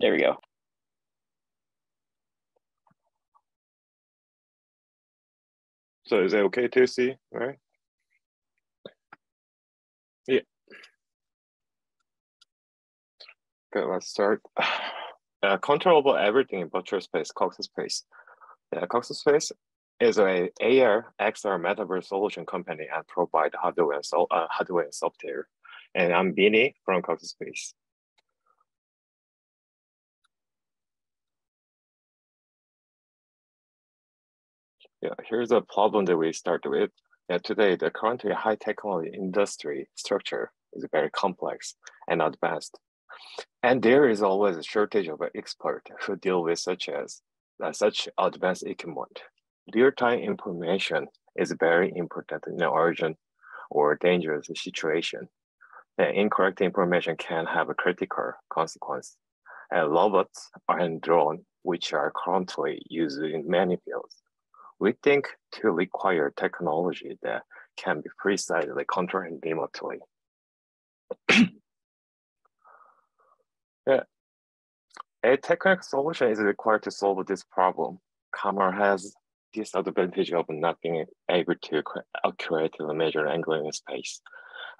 There we go. So is it okay to see, right? Yeah. Okay, let's start. Uh, controllable everything in virtual space, Cox Space. Yeah, Cox Space is a AR XR metaverse solution company and provide hardware and, so, uh, hardware and software. And I'm Bini from Cox Space. Yeah, here's a problem that we start with. Yeah, today, the currently high technology industry structure is very complex and advanced. And there is always a shortage of an expert who deal with such as uh, such advanced equipment. Real-time information is very important in an urgent or dangerous situation. And incorrect information can have a critical consequence. And robots and drones, which are currently used in many fields, we think to require technology that can be precisely controlled remotely. yeah. A technical solution is required to solve this problem. Camera has disadvantage of not being able to accurately measure angle in space.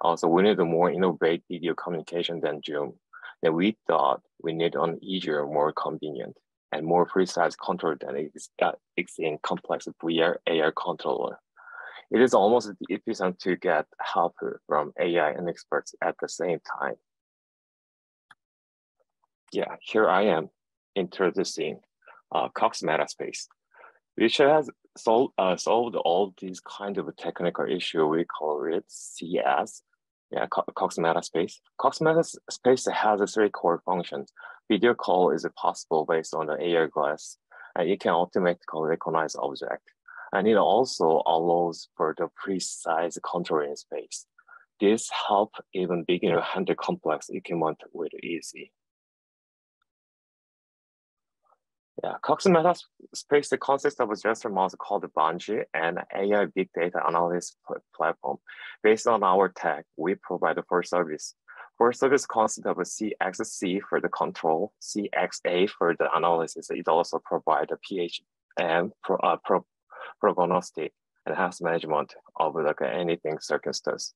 Also, we need a more innovative video communication than Zoom. And we thought we need an easier, more convenient and more precise control than exists in complex VR AR controller. It is almost efficient to get help from AI and experts at the same time. Yeah, here I am introducing uh, Cox Metaspace, which has sol uh, solved all these kind of technical issue. We call it CS, yeah, Cox Metaspace. Cox Metaspace has three core functions. Video call is possible based on the AR glass, and it can automatically recognize object. And it also allows for the precise control in space. This help even beginner handle complex equipment with easy. Yeah, Cox Metaspace consists of a gesture model called VANZY and AI big data analysis platform. Based on our tech, we provide the full service. Full service consists of CXC for the control, CXA for the analysis. It also provides a PH and pro, uh, pro, prognostic and has management of like anything circumstance.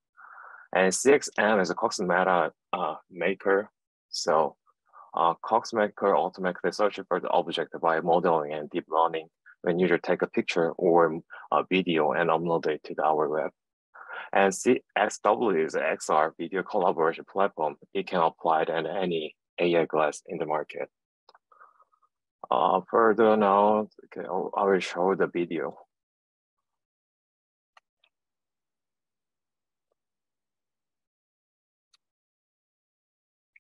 And CXM is a Cox Meta uh, maker. So uh, CoxMaker automatically searches for the object by modeling and deep learning when you take a picture or a video and upload it to our web. And CXW is XR video collaboration platform. It can apply to any AI glass in the market. Uh, further now, okay, I will show the video.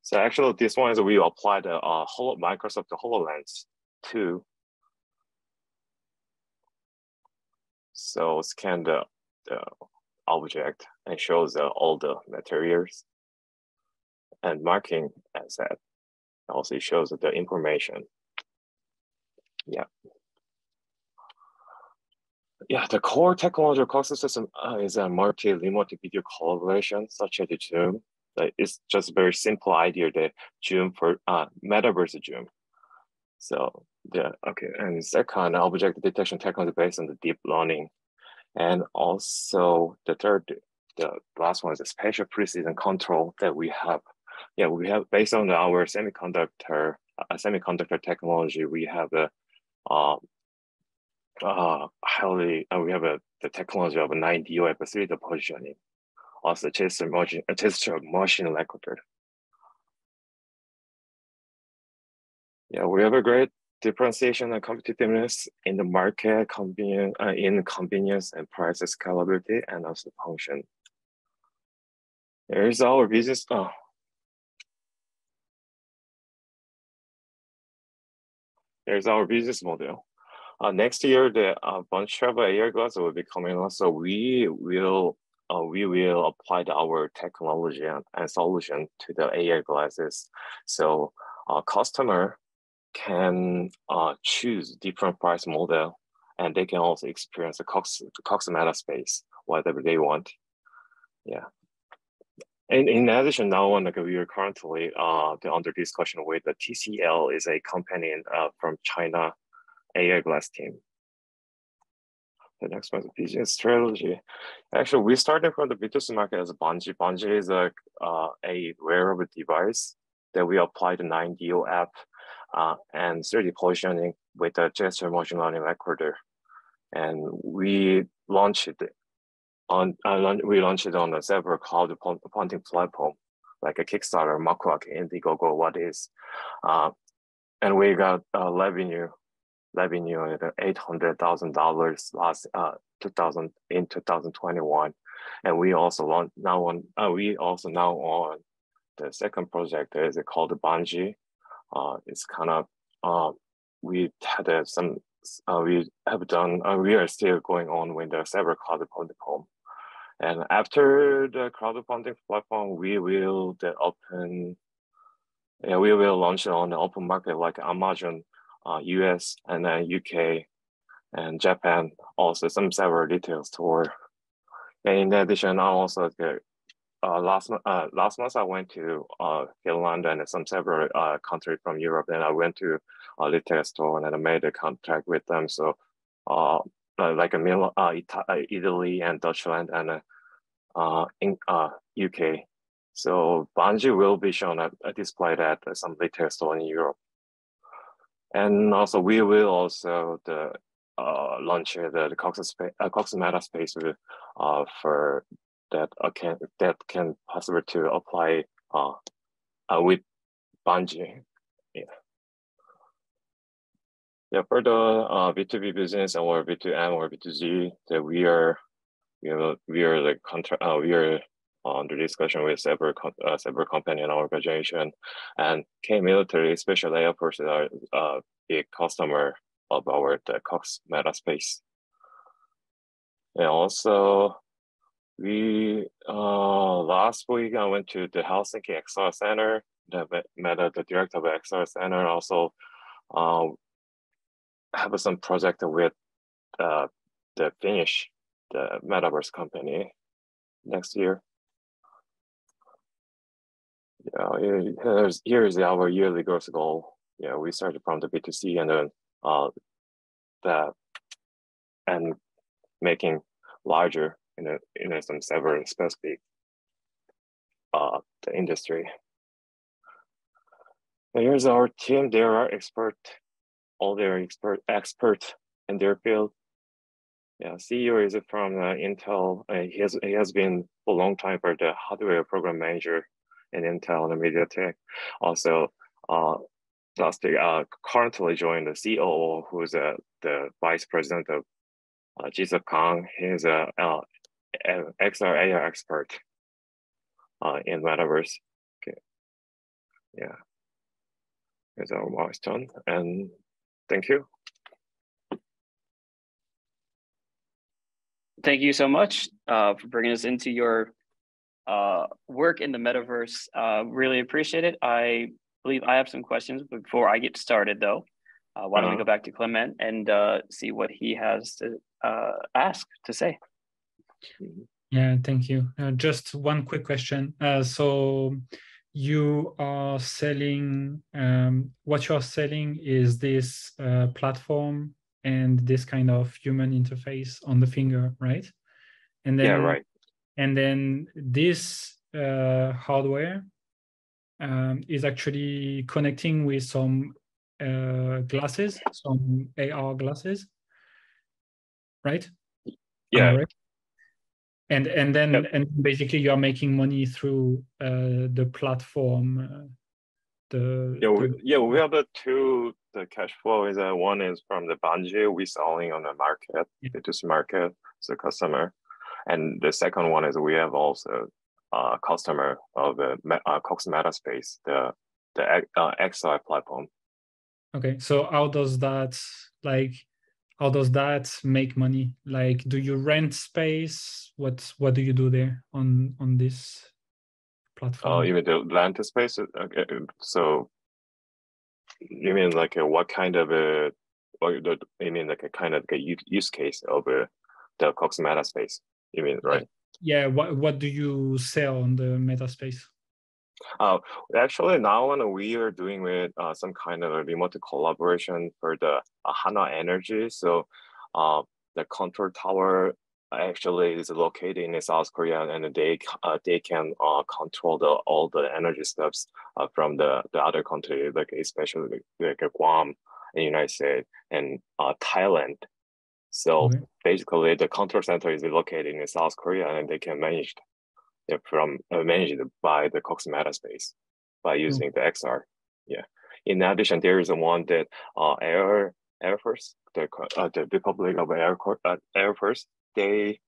So actually, this one is we apply the uh, Holo, Microsoft HoloLens to so scan the, the object and shows uh, all the materials and marking as that also shows the information. Yeah. Yeah, the core technology cost system uh, is a multi-remote video collaboration such as Zoom, like it's just a very simple idea that Zoom for uh, metaverse Zoom. So the okay, and second object detection technology based on the deep learning, and also the third, the last one is a spatial precision control that we have. Yeah, we have based on our semiconductor uh, semiconductor technology, we have a uh, uh, highly uh, we have a the technology of a 9DoF 3D positioning also test motion, test motion recorder. Yeah, we have a great differentiation and competitiveness in the market, convenience, uh, in convenience and price scalability, and also function. There is our business. Oh. Here's our business model. Uh, next year, the uh, bunch of AR glass will be coming on, so we will uh, we will apply our technology and, and, solution to the AI glasses. So a uh, customer can uh, choose different price model and they can also experience the Cox, Cox Meta space, whatever they want. Yeah. And in addition, now like we are currently uh, under discussion with the TCL is a company uh, from China AI glass team. The next one is business strategy. Actually, we started from the B2C market as a VANZY. VANZY is a, uh, a wearable device that we applied the 9DoF uh, and 3D positioning with a gesture motion learning recorder. And we launched it on uh, we launched it on a several cloud accounting platform like a Kickstarter, Makuake, Indiegogo, what is, uh, and we got uh, revenue revenue at eight hundred thousand dollars last uh 2000 in 2021, and we also launched now on uh, we also now on the second project is it called VANZY. Uh, it's kind of uh, we had uh, some uh, we have done uh, we are still going on with the several cloud platform and after the crowdfunding platform, we will the open, yeah, we will launch it on the open market like Amazon, uh, US, and then UK, and Japan. Also, some several retail store. And in addition, I also uh, last uh, last month I went to uh, Finland and some several uh, countries from Europe, and I went to a retail store and I made a contract with them. So, uh, uh like a uh, uh, Italy and Deutschland and uh, uh, in uh, UK. So VANZY will be shown at, uh, displayed at some retail store in Europe. And also we will also the uh, launch the, the Cox, space, uh, Cox Meta space uh, for that uh, can that can possible to apply uh, uh, with VANZY. Yeah. Yeah, for the uh, B2B business or B2M or B2Z that we are we are we are the contract uh, we are under discussion with several uh, several company and organization, and K Military especially Air Force are a uh, big customer of our the Cox Meta space. And also, we uh, last week I went to the Helsinki XR Center. The met the director of XR Center. Also, uh, have some project with uh, the Finnish the metaverse company next year. Yeah, here's, here's our yearly growth goal. Yeah, we started from the B2C and then uh, that and making larger in a, in some several specific uh, the industry. Here's our team. They are expert, all their expert expert in their field. Yeah, CEO is from uh, Intel. Uh, he has he has been for a long time for the hardware program manager in Intel and MediaTek. Also, uh, last uh, currently joined the COO, who's uh, the vice president of uh, Jisoo Kang. He's a uh, XR AI expert uh, in metaverse. Okay. Yeah, here's our milestone, and thank you. thank you so much uh, for bringing us into your uh, work in the metaverse. Uh, really appreciate it. I believe I have some questions before I get started, though. Uh, why don't we uh-huh. go back to Clement and uh, see what he has to uh, ask to say? Yeah, thank you. just one quick question. so you are selling um, what you're selling is this platform and this kind of human interface on the finger, right? And then, yeah, right. And then this uh, hardware um, is actually connecting with some uh, glasses, some AR glasses, right? Yeah. Right. And and then yep. and basically you are making money through uh, the platform. Uh, the, yeah, we, yeah, we have the two the cash flow is uh, one is from the VANZY we selling on the market, yeah. B2C market, the customer. And the second one is we have also a uh, customer of the uh, Cox Metaspace, the the uh, XI platform. Okay, so how does that like how does that make money? Like, do you rent space? What what do you do there on on this platform? Oh, you even the rent space. Okay, so you mean like a, what kind of a, or the, you mean like a kind of like a use case of a, the Cox Meta space? You mean right? yeah, what what do you sell on the meta space? Uh, actually, now on we are doing with uh, some kind of a remote collaboration for the uh, Hana Energy. So, uh, the control tower actually is located in South Korea, and they uh, they can uh, control the all the energy uh, from the the other country, like especially like, like Guam, in United States, and uh, Thailand. So okay. basically, the control center is located in South Korea, and they can manage from uh, managed by the Cox Metaspace by hmm. using mm. the XR. Yeah. In addition, there is one that uh, Air Air Force, the uh, the Republic of Air uh, Air Force, they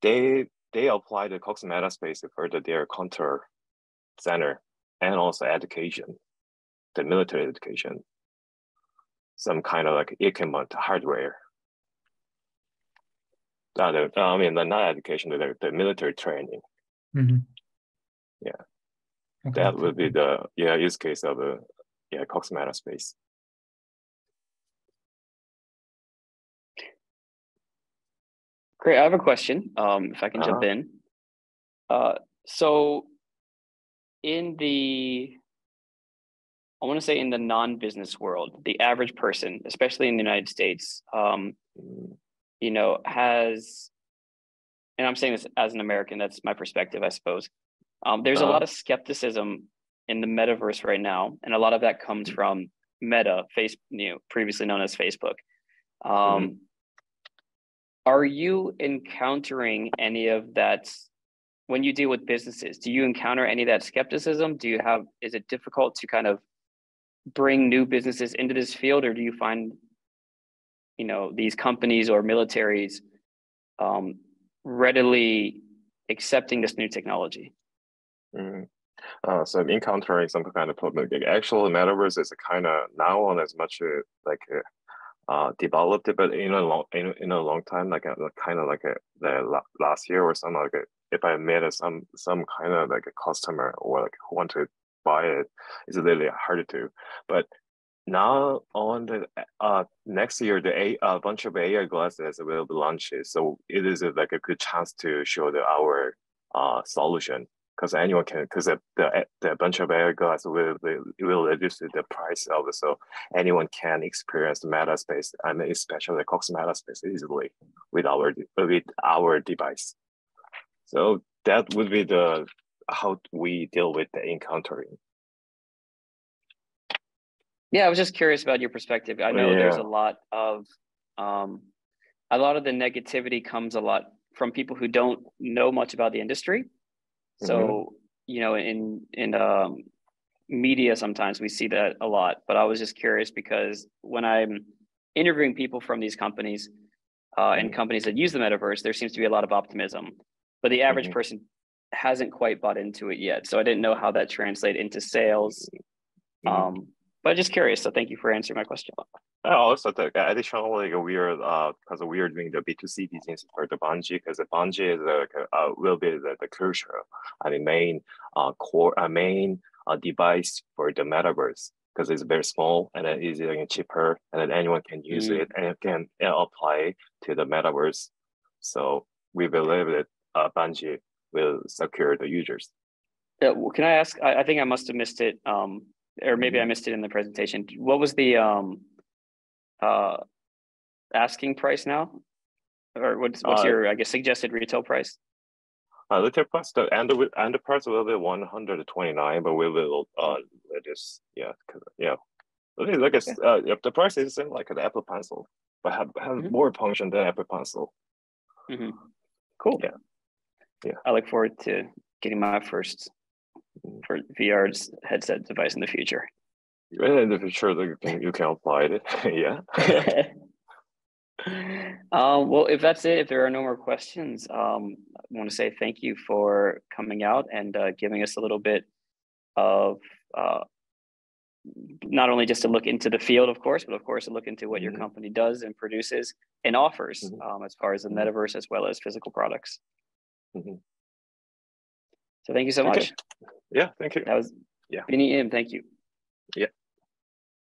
they they apply the Cox Metaspace for the, their counter center and also education, the military education, some kind of like equipment hardware. Uh, the, I mean, the not education, the, the military training. Mm-hmm. Yeah, okay. that would be the yeah use case of a yeah Cox Metaspace. Great. I have a question. Um, if I can uh-huh. jump in. Uh, so, in the, I want to say in the non-business world, the average person, especially in the United States, um, mm. you know, has and I'm saying this as an American, that's my perspective, I suppose. Um, there's uh-huh. a lot of skepticism in the metaverse right now, and a lot of that comes from Meta, face, you know, previously known as Facebook. Um, mm-hmm. Are you encountering any of that when you deal with businesses? Do you encounter any of that skepticism? Do you have? Is it difficult to kind of bring new businesses into this field, or do you find, you know, these companies or militaries um, readily accepting this new technology? Mm. Uh, so I'm encountering some kind of problem. Actual metaverse is kind of now on as much uh, like uh, uh, developed, but in a long in, in a long time, like kind of like a, the last year or something like a, if I met a, some some kind of like a customer or like who want to buy it, it's really hard to. But now on the uh, next year, the a, a bunch of AI glasses will be launched. So it is a, like a good chance to show the our uh, solution because anyone can because the, the bunch of AI glasses will will reduce the price of it, so anyone can experience the meta space and especially the Cox meta space easily with our with our device. So that would be the how we deal with the encountering. Yeah, I was just curious about your perspective. I know yeah. there's a lot of um, a lot of the negativity comes a lot from people who don't know much about the industry. So, mm-hmm. you know, in in um, media sometimes we see that a lot. But I was just curious because when I'm interviewing people from these companies uh, and mm-hmm. companies that use the metaverse, there seems to be a lot of optimism. But the average mm-hmm. person hasn't quite bought into it yet. So I didn't know how that translates into sales. Mm-hmm. Um, but just curious. So thank you for answering my question. I also think additionally we are uh because we are doing the B two C business for the VANZY because the VANZY is a, uh, will be the, the crucial I mean main uh core uh, main uh, device for the metaverse because it's very small and it is even cheaper and then anyone can use mm. it and it can uh, apply to the metaverse. So we believe that uh, VANZY will secure the users. Yeah, well, can I ask? I, I think I must have missed it. Um, or maybe I missed it in the presentation. What was the um uh asking price now? Or what's what's uh, your I guess suggested retail price? Uh, retail price the and the and the price will be one hundred twenty nine, but we will uh just yeah yeah. Look at uh, the price is like an Apple Pencil, but have have mm-hmm. more function than Apple Pencil. Mm-hmm. Cool. Yeah. Yeah. I look forward to getting my first for VR's headset device in the future. In the future, you can, you can apply it. yeah. um, well, if that's it, if there are no more questions, um, I want to say thank you for coming out and uh, giving us a little bit of uh, not only just to look into the field, of course, but of course to look into what mm-hmm. your company does and produces and offers mm-hmm. um, as far as the mm-hmm. metaverse as well as physical products. Mm-hmm. So thank you so much. Yeah, thank you. That was yeah. Vinny M. Thank you. Yeah.